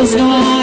was gone.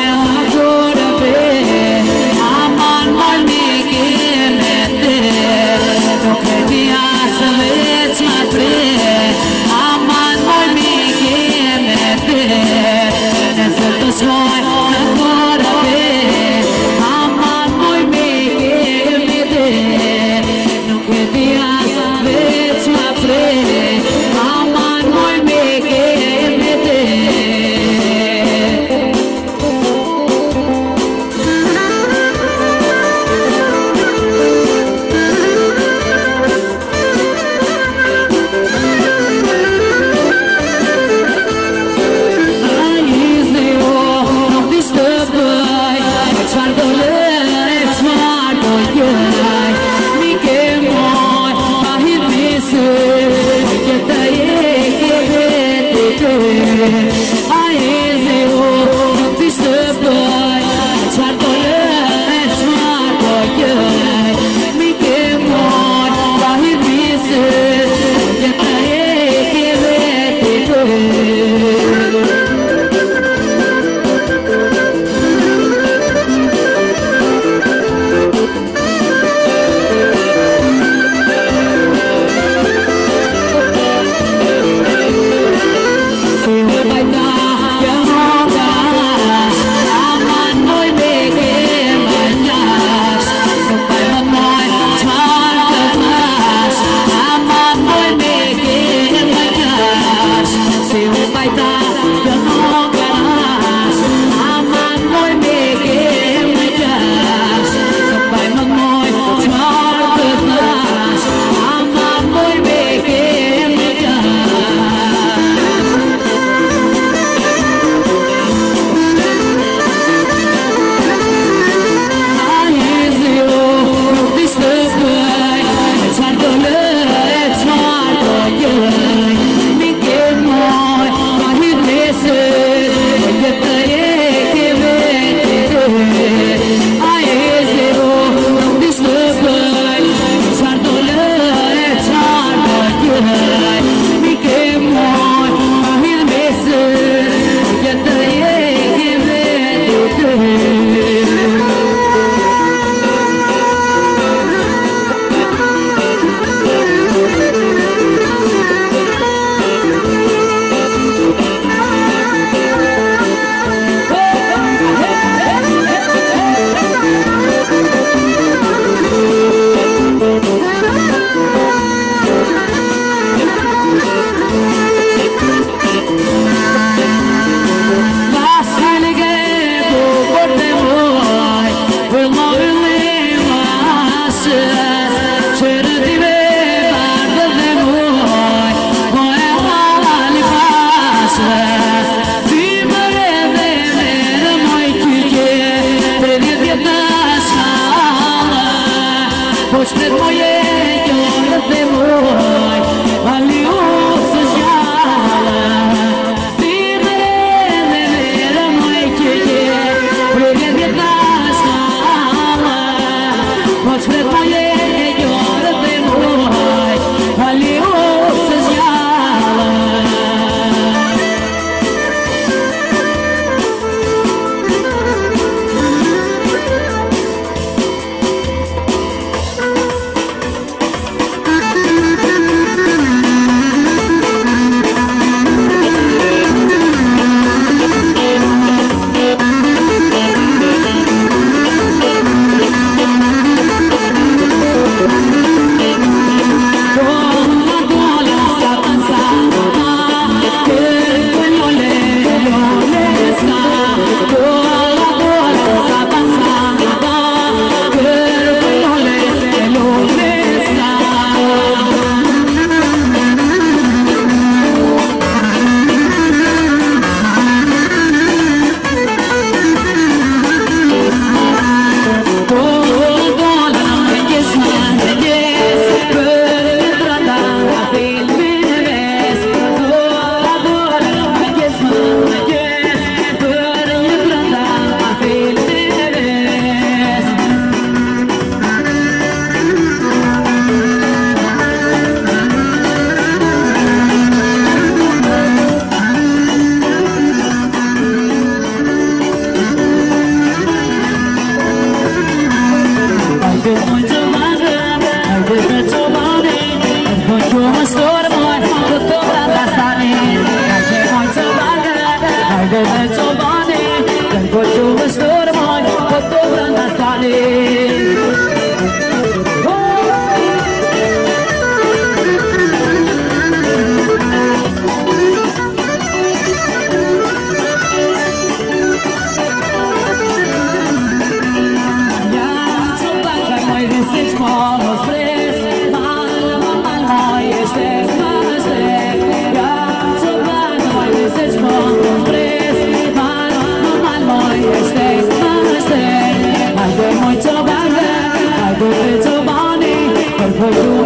baju.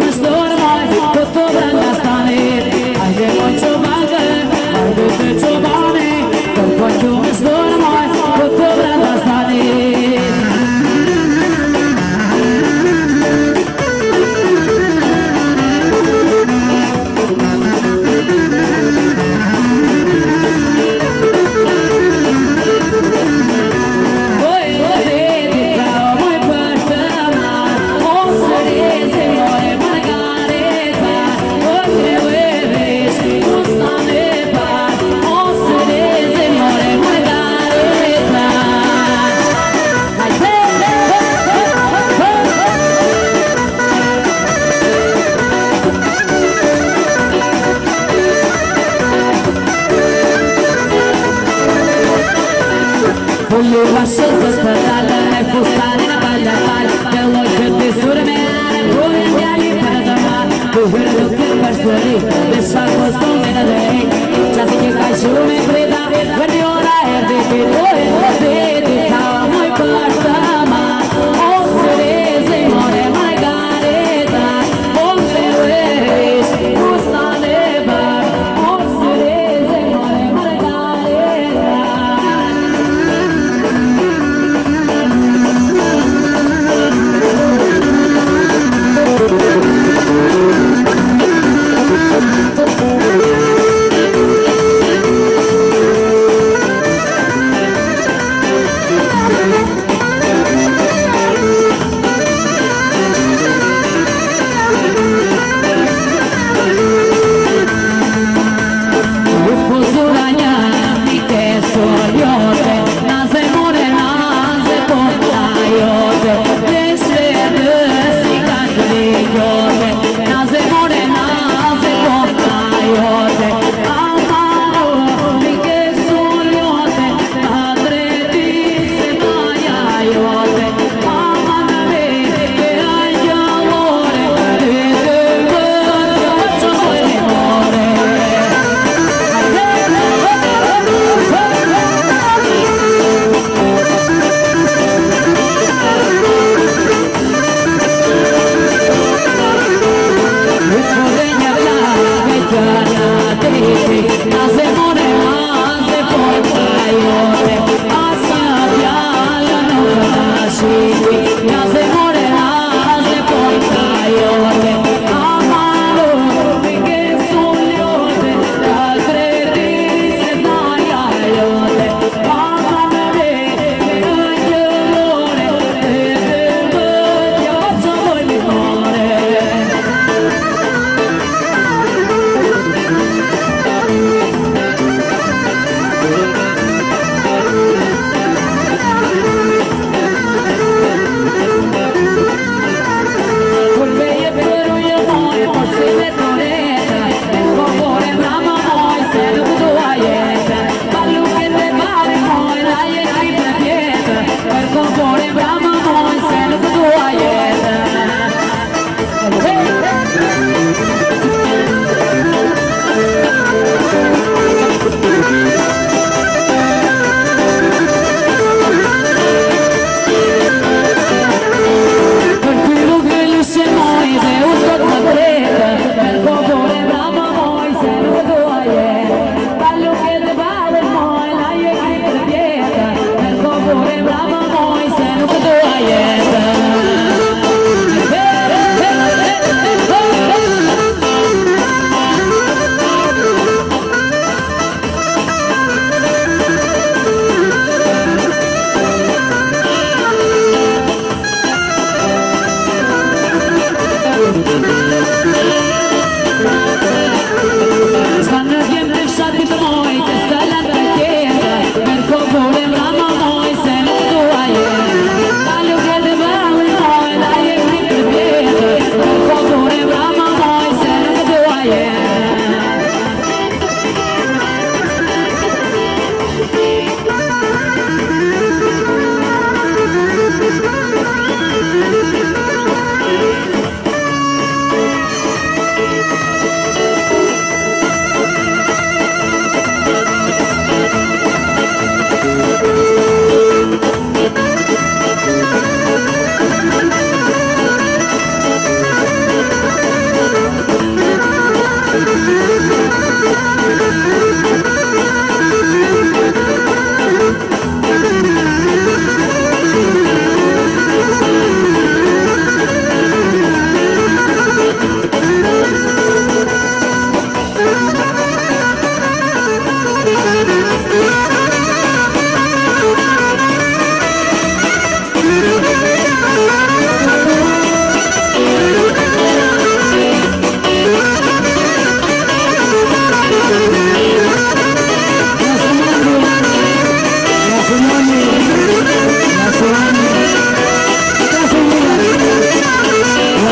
Olhou, achou suas patadas É furtada na palha, palha É de textura, minha área Corre até ali para tomar Correr, eu quero mais florir Deixar gostando, ainda bem Já sei que cachorro meu preta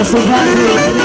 So bad.